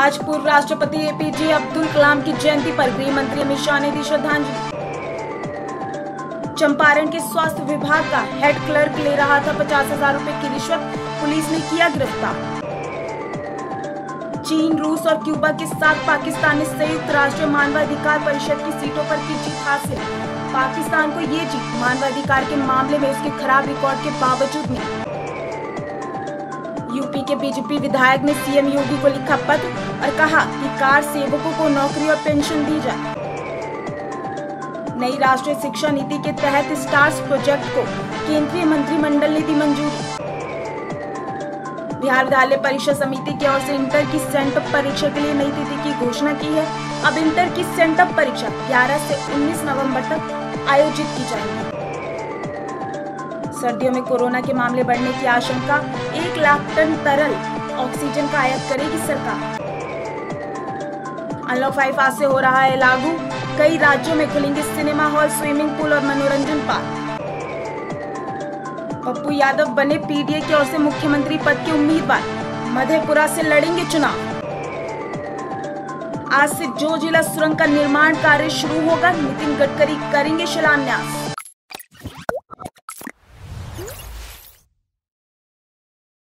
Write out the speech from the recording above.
आज पूर्व राष्ट्रपति एपीजे अब्दुल कलाम की जयंती पर गृह मंत्री अमित शाह ने दी श्रद्धांजलि। चंपारण के स्वास्थ्य विभाग का हेड क्लर्क ले रहा था पचास हज़ार रूपए की रिश्वत। पुलिस ने किया गिरफ़्तार। चीन, रूस और क्यूबा के साथ पाकिस्तान ने संयुक्त राष्ट्र मानवाधिकार परिषद की सीटों पर की जीत हासिल। पाकिस्तान को ये जीत मानवाधिकार के मामले में उसके खराब रिकॉर्ड के बावजूद मिली। यूपी के बीजेपी विधायक ने सीएम योगी को लिखा पत्र और कहा कि कार सेवकों को नौकरी और पेंशन दी जाए। नई राष्ट्रीय शिक्षा नीति के तहत स्टार्स प्रोजेक्ट को केंद्रीय मंत्रिमंडल ने दी मंजूरी। बिहार विद्यालय परीक्षा समिति की ओर से इंटर की सेंटअप परीक्षा के लिए नई तिथि की घोषणा की है। अब इंटर की सेंटअप परीक्षा 11 से 19 नवंबर तक आयोजित की जाएगी। सर्दियों में कोरोना के मामले बढ़ने की आशंका, एक लाख टन तरल ऑक्सीजन का आयात करेगी सरकार। अनलॉक फाइव आज से हो रहा है लागू। कई राज्यों में खुलेंगे सिनेमा हॉल, स्विमिंग पूल और मनोरंजन पार्क। पप्पू यादव बने पीडीए की ओर से मुख्यमंत्री पद के उम्मीदवार। मधेपुरा से लड़ेंगे चुनाव। आज से जो जिला सुरंग का निर्माण कार्य शुरू होगा, नितिन गडकरी करेंगे शिलान्यास।